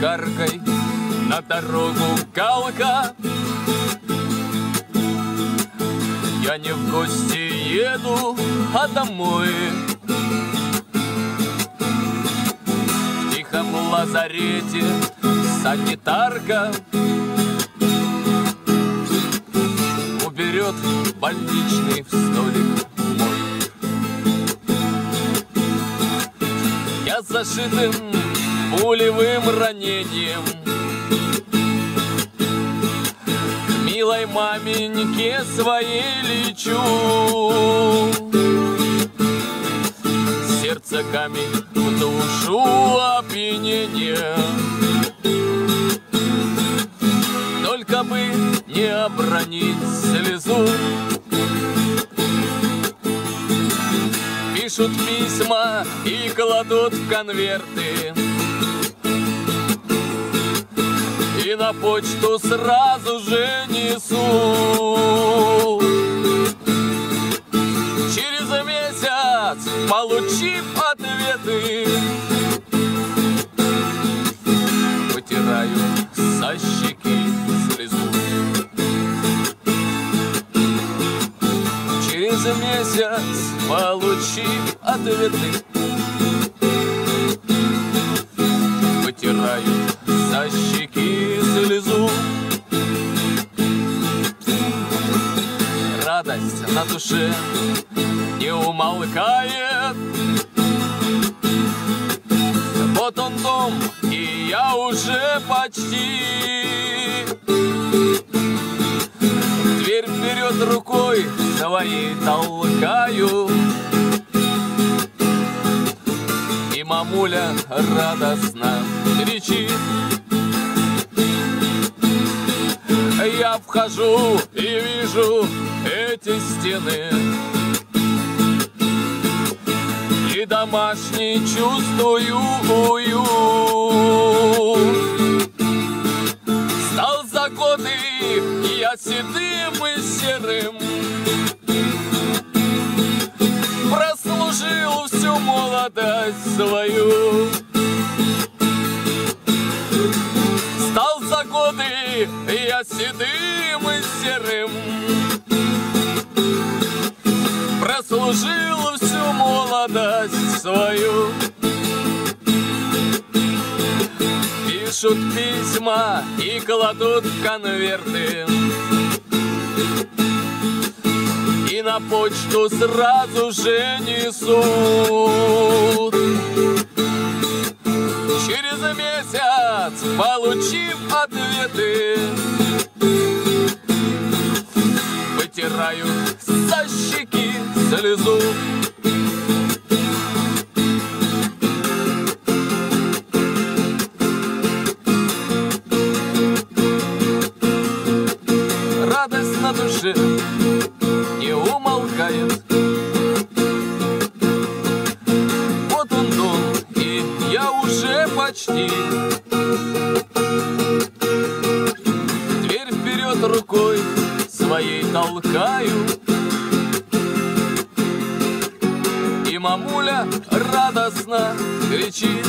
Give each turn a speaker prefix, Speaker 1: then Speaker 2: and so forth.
Speaker 1: болгаркой на дорогу галка. Я не в гости еду, а домой. В тихом лазарете санитарка уберет больничный в столик мой. Я зашитым пулевым ранением. Милой маменьке своей лечу. Сердце камень в душу опьянение. Только бы не обронить слезу. Пишут письма и кладут в конверты почту сразу же несу. Через месяц, получив ответы. Вытираю со щеки слезу. Через месяц, получив ответы. Вытираю со щеки на душе не умолкает. Вот он дом, и я уже почти. Дверь вперед рукой своей толкаю. И мамуля радостно кричит. Я вхожу и вижу эти стены. И домашний чувствую уют Стал за годы я седым и серым. Прослужил всю молодость свою. Стал за годы я седым Пишут письма и кладут конверты. И на почту сразу же несут. Через месяц, получив ответы. Вытираю со щеки слезу душе не умолкает. Вот он дом, и я уже почти. Дверь вперед рукой своей толкаю. И мамуля радостно кричит